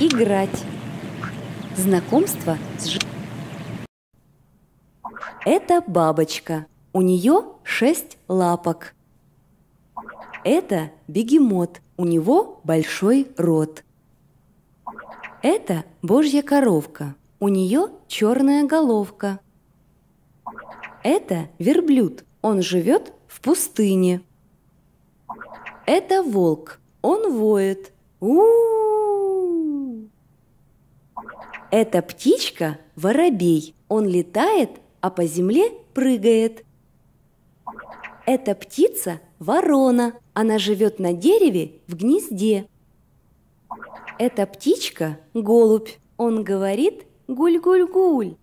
Играть. Знакомство с жи... Это бабочка. У нее шесть лапок. Это бегемот. У него большой рот. Это божья коровка. У нее черная головка. Это верблюд. Он живет в пустыне. Это волк. Он воет. у у Это птичка – воробей. Он летает, а по земле прыгает. Это птица – ворона. Она живет на дереве в гнезде. Это птичка – голубь. Он говорит «гуль-гуль-гуль».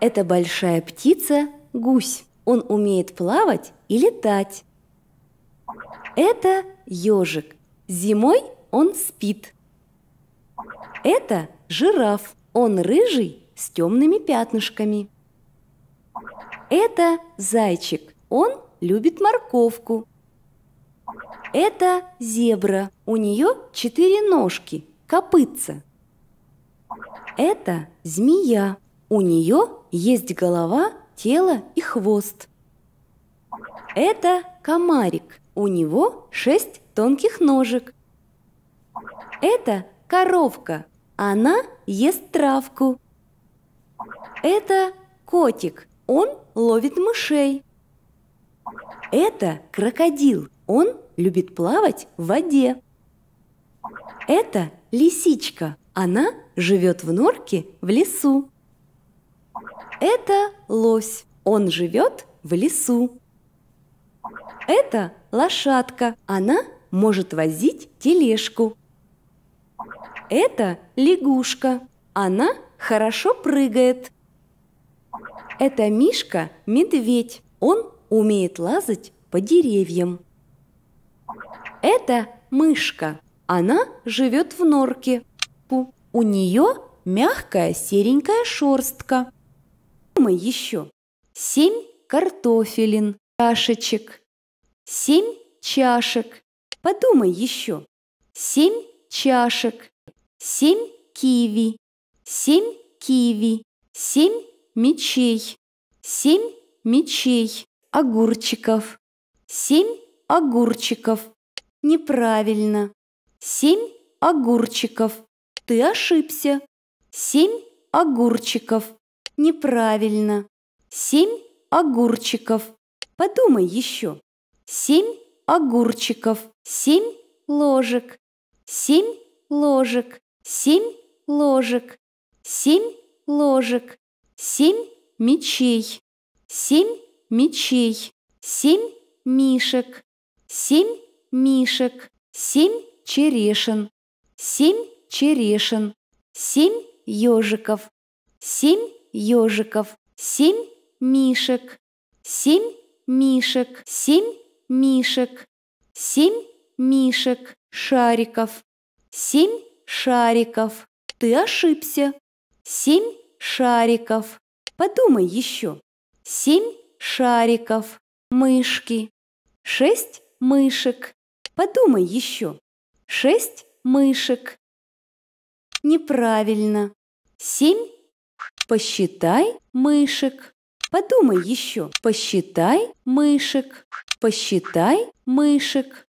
Это большая птица – гусь. Он умеет плавать и летать. Это ежик. Зимой он спит. Это жираф. Он рыжий с темными пятнышками. Это зайчик. Он любит морковку. Это зебра. У нее четыре ножки, копытца. Это змея. У нее есть голова, тело и хвост. Это комарик. У него шесть тонких ножек. Это коровка. Она ест травку. Это котик. Он ловит мышей. Это крокодил. Он любит плавать в воде. Это лисичка. Она живет в норке в лесу. Это лось. Он живет в лесу. Это лошадка. Она может возить тележку. Это лягушка. Она хорошо прыгает. Это Мишка – медведь. Он умеет лазать по деревьям. Это мышка. Она живет в норке. У нее мягкая серенькая шерстка. Мы еще семь картофелин, чашечек, семь чашек. Подумай еще. Семь чашек, семь киви, семь киви, семь мечей, семь мечей, огурчиков, семь огурчиков. Неправильно. Семь огурчиков. Ты ошибся. Семь огурчиков. Неправильно. Семь огурчиков. Подумай еще. Семь огурчиков. Семь ложек. Семь ложек. Семь ложек. Семь ложек. Семь мечей. Семь мечей. Семь мишек. Семь мишек. Семь черешин. Семь черешин. Семь ежиков. Семь ежиков. Семь мишек. Семь мишек. Семь мишек. Семь мишек. Шариков. Семь шариков. Ты ошибся. Семь шариков. Подумай еще. Семь шариков. Мышки. Шесть мышек. Подумай еще. Шесть мышек. Неправильно. Семь. Посчитай мышек. Подумай еще. Посчитай мышек. Посчитай мышек.